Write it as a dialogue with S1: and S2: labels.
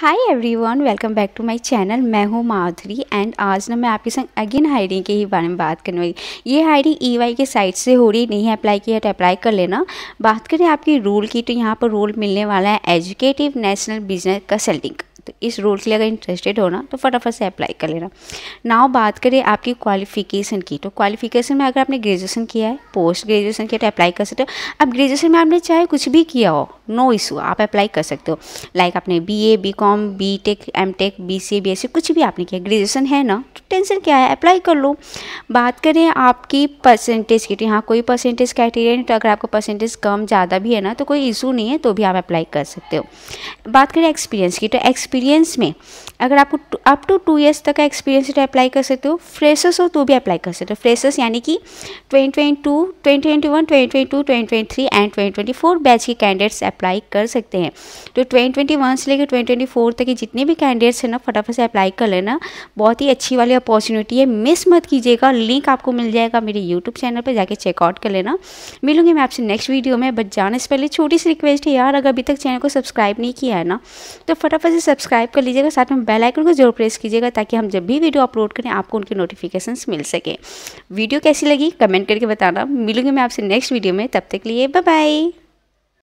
S1: Hi everyone welcome back to my channel मैं हूँ माधुरी and आज ना मैं आपके संग अगेन हायरिंग के ही बारे में बात करने वाली। ये हायरिंग ई वाई के साइट से हो रही, नहीं है अप्लाई किया तो अप्लाई कर लेना। बात करें आपकी रोल की तो यहाँ पर रोल मिलने वाला है एजुकेटिव नेशनल बिज़नेस कंसल्टिंग तो इस रोल के लिए अगर इंटरेस्टेड हो ना तो फटाफट से अप्लाई कर लेना। नाउ बात करें आपकी क्वालिफिकेशन की तो क्वालिफिकेशन में अगर आपने ग्रेजुएशन किया है पोस्ट ग्रेजुएशन किया तो अप्लाई कर सकते हो। अब ग्रेजुएशन में आपने चाहे कुछ भी किया हो नो इशू आप अप्लाई कर सकते हो। लाइक आपने B A B com B tech M tech B C B S C कुछ भी आपने किया ग्रेजुएसन है ना तो टेंशन क्या है? अप्लाई कर लो। बात करें आपकी परसेंटेज की तो यहाँ कोई परसेंटेज क्राइटेरिया नहीं तो अगर आपको परसेंटेज कम ज़्यादा भी है ना तो कोई इशू नहीं है तो भी आप अप्लाई कर सकते हो। बात करें एक्सपीरियंस की तो एक्सपीरियंस में अगर आपको अप टू टू ईयर्स तक का एक्सपीरियंस तो अप्लाई कर सकते हो। फ्रेशर्स हो तो भी अप्लाई कर सकते हो। फ्रेशर्स यानी कि twenty twenty two twenty twenty one twenty twenty two twenty twenty three and twenty twenty four batch के कैंडिडेट्स अप्लाई कर सकते हैं। तो ट्वेंटी से लेकर ट्वेंटी तक के जितने भी कैंडिडेट्स हैं ना, फटाफट से अप्लाई कर लेना। बहुत ही अच्छी वाली अपॉर्चुनिटी है। मिस मत कीजिएगा। लिंक आपको मिल जाएगा मेरे यूट्यूब चैनल पर जाके चेकआउट कर लेना। मिलूँगी मैं आपसे नेक्स्ट वीडियो में बट जाने से पहले छोटी सी रिक्वेस्ट है यार, अगर अभी तक चैनल को सब्सक्राइब नहीं किया है ना तो फटाफट से सब्सक्राइब कर लीजिएगा। साथ में बेल आइकन को ज़रूर प्रेस कीजिएगा, ताकि हम जब भी वीडियो अपलोड करें, आपको उनके नोटिफिकेशन मिल सके। वीडियो कैसी लगी? कमेंट करके बताना। मिलूँगी मैं आपसे नेक्स्ट वीडियो में। तब तक लिए बाय बाय